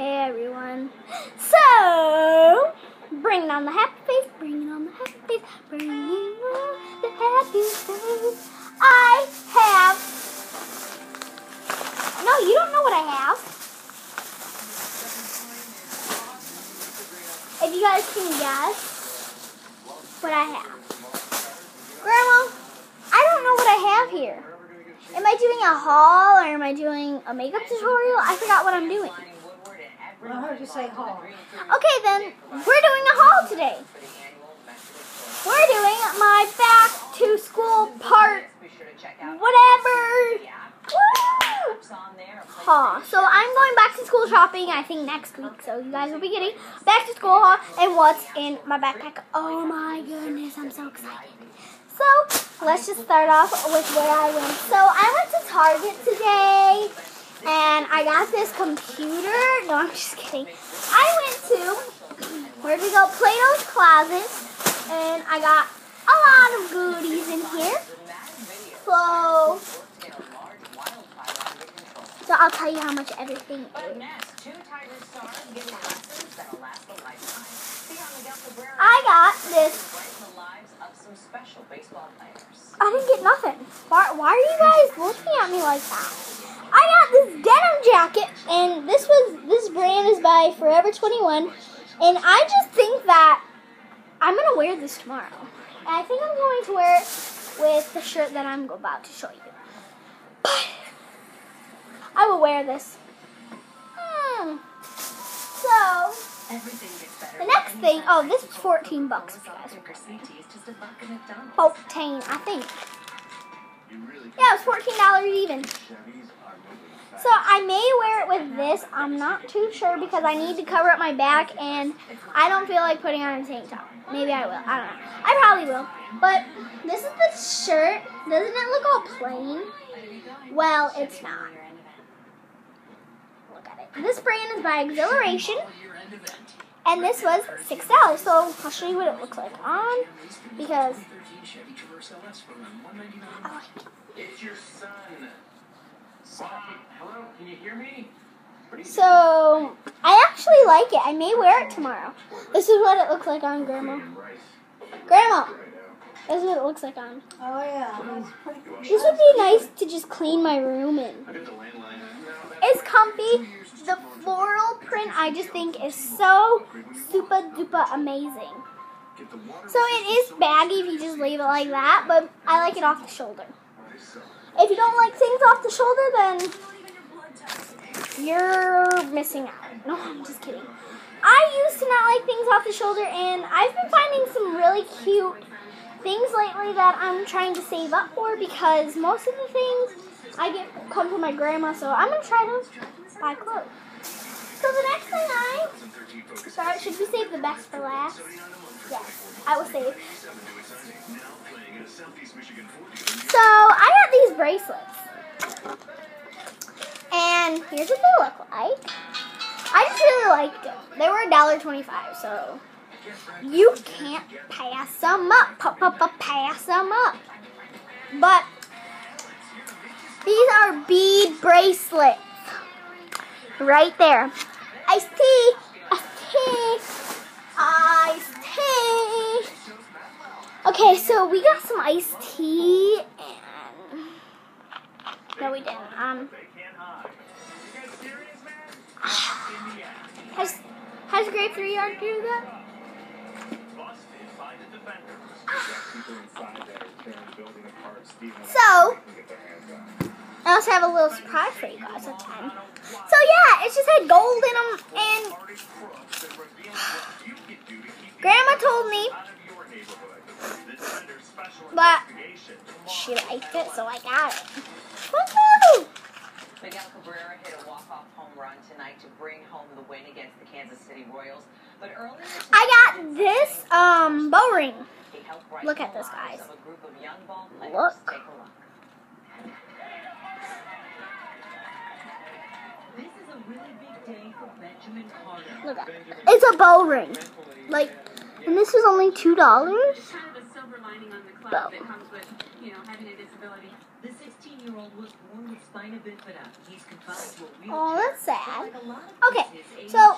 Hey everyone. So, bringing on the happy face, bringing on the happy face, bringing on the happy face. I have. No, you don't know what I have. If you guys can guess what I have. Grandma, I don't know what I have here. Am I doing a haul or am I doing a makeup tutorial? I forgot what I'm doing. I heard you say haul. Okay, then we're doing a haul today. We're doing my back to school part, whatever. Haul. So I'm going back to school shopping. I think next week. So you guys will be getting back to school haul and what's in my backpack. Oh my goodness, I'm so excited. So let's just start off with where I went. So I went to Target today. And I got this computer. No, I'm just kidding. I went to, where did we go? Plato's Closet. And I got a lot of goodies in here. So, so I'll tell you how much everything is. I got this. I didn't get nothing. Why, why are you guys looking at me like that? I got this denim jacket, and this was this brand is by Forever 21, and I just think that I'm gonna wear this tomorrow. And I think I'm going to wear it with the shirt that I'm about to show you. But I will wear this. Hmm. So the next thing, oh, this is 14 bucks if you guys 14, I think. Yeah, it was $14 even. So I may wear it with this. I'm not too sure because I need to cover up my back and I don't feel like putting on a tank top. Maybe I will. I don't know. I probably will. But this is the shirt. Doesn't it look all plain? Well, it's not. Look at it. This brand is by Xhilaration. And this was $6. So I'll show you what it looks like on because I like it. It's your son. Bob, hello, can you hear me? So, I actually like it. I may wear it tomorrow. This is what it looks like on Grandma. Grandma! This is what it looks like on. Oh yeah. It's pretty This would be nice to just clean my room in. It's comfy. Floral print I just think is so super duper amazing. So it is baggy if you just leave it like that, but I like it off the shoulder. If you don't like things off the shoulder, then you're missing out. No, I'm just kidding. I used to not like things off the shoulder, and I've been finding some really cute things lately that I'm trying to save up for because most of the things I get come from my grandma, so I'm gonna try to buy clothes. So the next thing I sorry, should we save the best for last? Yes, I will save. So I got these bracelets. And here's what they look like. I just really liked them. They were $1.25, so you can't pass them up. Pa, pa, pa, pass them up. But these are bead bracelets. Right there. Iced tea. Iced tea. Iced tea. Okay, so we got some iced tea and no, we didn't. Um, has has grade three yard do that? So, I also have a little surprise for you guys at the time. So yeah, it just had gold in them, and Grandma told me, but she liked it, so I got it. Woohoo! Miguel Cabrera hit a walk-off home run tonight to bring home the win against the Kansas City Royals. But earlier I got this um bow ring. he helped brighten Look at this, guys. of a group of young ball players. Look. Take a look. This is a really big day for Benjamin Carter. Look at it. It's a bow ring. Like, and this was only two dollars. Kind of a silver lining on the club Bow. that comes with, you know, having a disability. The 16-year-old was born with spina bifida. He's confined to a wheelchair. Oh, that's sad. like a lot of Okay, kids his age, so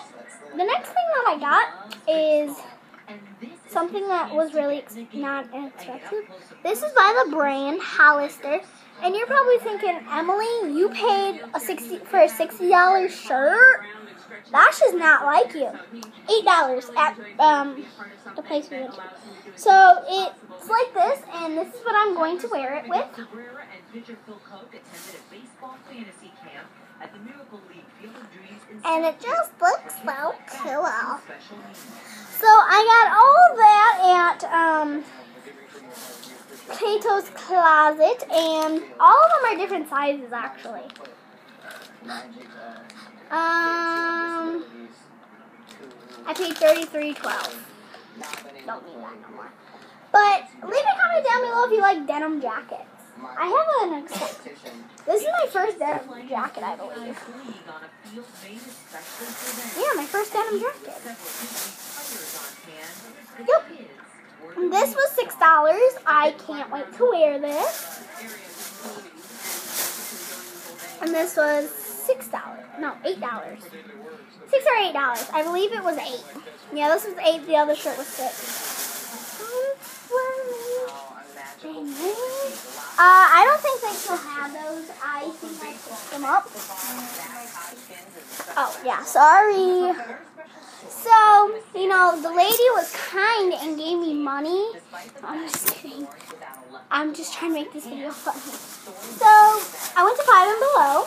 the next thing that I got is baseball. And this is something that was really ex- in the game not and get up inexpensive. This is by the brand Hollister, and you're probably thinking, Emilie, you paid a sixty for a sixty dollars shirt. That's just not like you. Eight dollars at um the place we went to. So it's like this, and this is what I'm going to wear it with. And it just looks so cool. So I got all that at um Plato's Closet, and all of them are different sizes actually. Um, I paid thirty three twelve. Don't need that no more. But leave a comment down below if you like denim jackets. I have an exception. This is my first denim jacket, I believe. Yeah, my first denim jacket. Yep. This was six dollars. I can't wait to wear this. And this was six dollars. No, eight dollars. Six or eight dollars. I believe it was eight. Yeah, this was eight. The other shirt was six. Uh, I don't think they still have those. I think I picked them up. Oh yeah, sorry. So you know, the lady was kind and gave me money. I'm just kidding. I'm just trying to make this video funny. So I went to Five and Below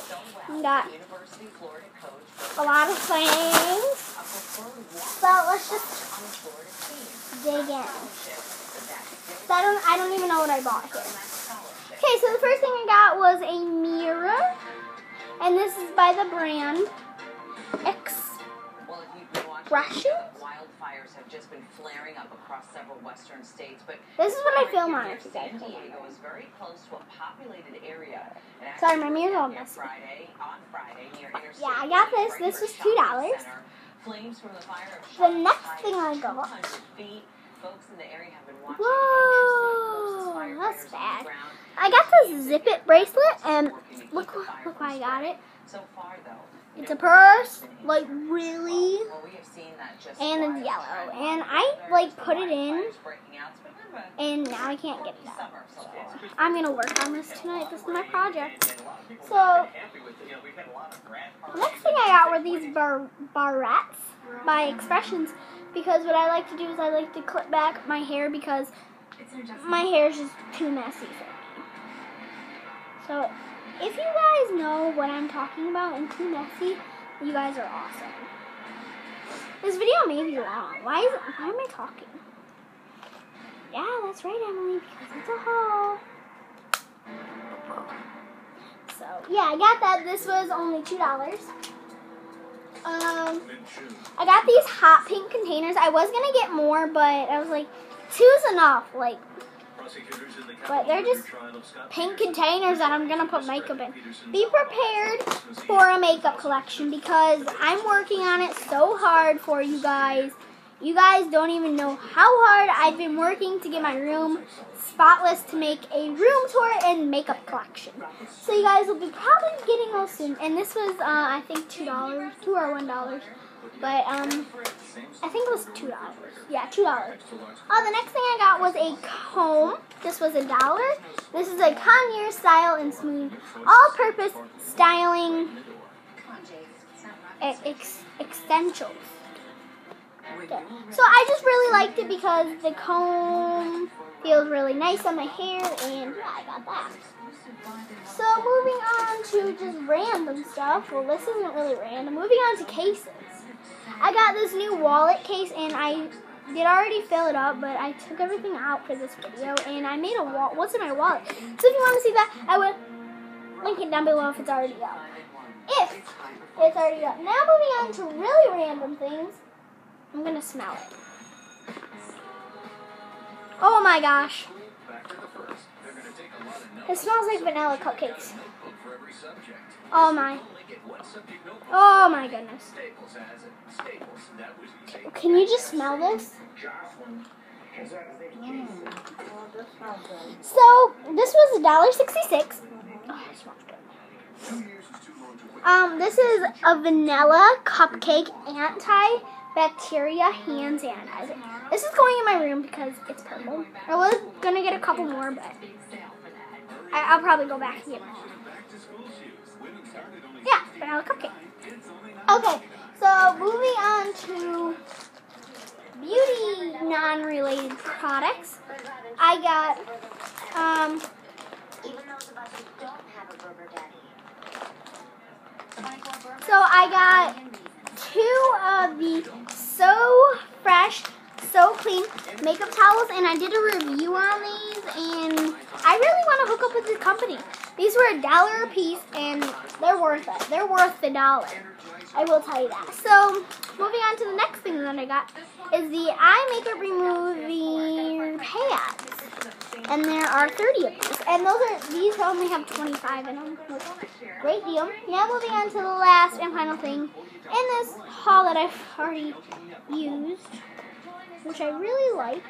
and got a lot of things. So let's just dig in. So I don't, I don't even know what I bought here. Okay, so the first thing I got was a mirror, and this is by the brand you've been watching, Russians? wildfires have just been flaring up across several western states, but This is what I film on. If you guys San Diego is very close to a populated area. Sorry, my all near messy. Friday, on Friday, near Yeah, I got this. This was $2. Flames from the fire The next thing I got- 200 feet. Folks in the area have been watching Whoa, that's on bad. I got this Zip It bracelet, and look, look why I got it. So far, though, It's a purse, like really, and it's yellow. And I like put it in, and now I can't get it out. so. I'm gonna work on this tonight. This is my project. So the next thing I got were these bar- barrettes by Expressions because what I like to do is I like to clip back my hair because my hair is just too messy for me. So if you guys know what I'm talking about and too messy, you guys are awesome. This video may be long. Why is it, why am I talking? Yeah, that's right, Emilie, because it's a haul. So yeah, I got that. This was only two dollars. Um, I got these hot pink containers. I was gonna get more, but I was like, two's enough. Like, but they're just pink containers that I'm gonna put makeup in. Be prepared for a makeup collection because I'm working on it so hard for you guys. You guys don't even know how hard I've been working to get my room spotless to make a room tour and makeup collection. So you guys will be probably getting those soon. And this was, uh, I think, two dollars, two or one dollars. But um, I think it was two dollars. Yeah, two dollars. Oh, the next thing I got was a comb. This was a dollar. This is a Conair style and smooth, all-purpose styling ex- ex- extensions. So I just really liked it because the comb feels really nice on my hair, and yeah, I got that. So moving on to just random stuff. Well, this isn't really random. Moving on to cases. I got this new wallet case, and I did already fill it up, but I took everything out for this video, and I made a wall. What's in my wallet? So if you want to see that, I will link it down below if it's already up. If it's already up. Now moving on to really random things. I'm gonna smell it. Oh my gosh. It smells like vanilla cupcakes. Oh my. Oh my goodness. Can you just smell this? So this was a dollar sixty-six. Oh, it smells good. Um, this is a vanilla cupcake anti-bacteria hand sanitizer. This is going in my room because it's purple. I was gonna get a couple more, but I, I'll probably go back and get more. Yeah, vanilla cupcake. Okay, so moving on to beauty non-related products. I got um so I got two of the So Fresh, So Clean makeup towels, and I did a review on these, and I really want to hook up with this company. These were a dollar a piece, and they're worth it. They're worth the dollar. I will tell you that. So, moving on to the next thing that I got is the eye makeup removing pads. And there are 30 of these. And those are these only have 25 in them. Great deal. Now moving on to the last and final thing in this haul that I've already used, which I really like,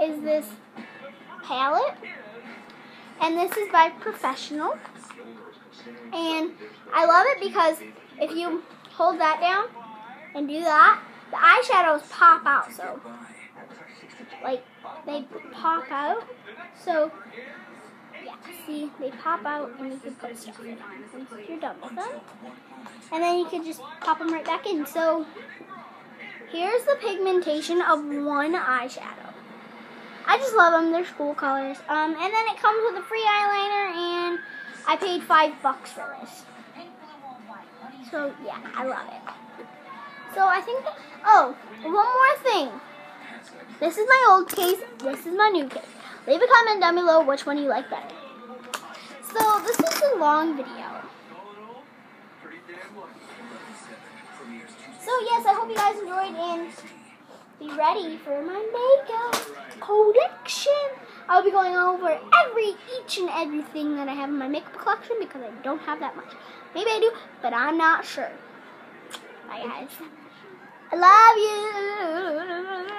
is this palette. And this is by Professional. And I love it because if you hold that down and do that, the eyeshadows pop out. So, like, they pop out. So, yeah, see, they pop out and you can put stuff in once you're done with them. And then you can just pop them right back in. So, here's the pigmentation of one eyeshadow. I just love them. They're school colors. Um, and then it comes with a free eyeliner, and I paid five bucks for this. So yeah, I love it. So I think. Oh, one more thing. This is my old case. This is my new case. Leave a comment down below which one you like better. So this is a long video. So yes, I hope you guys enjoyed and be ready for my makeup collection. I'll be going over every, each and everything that I have in my makeup collection because I don't have that much. Maybe I do, but I'm not sure. Bye guys. I love you.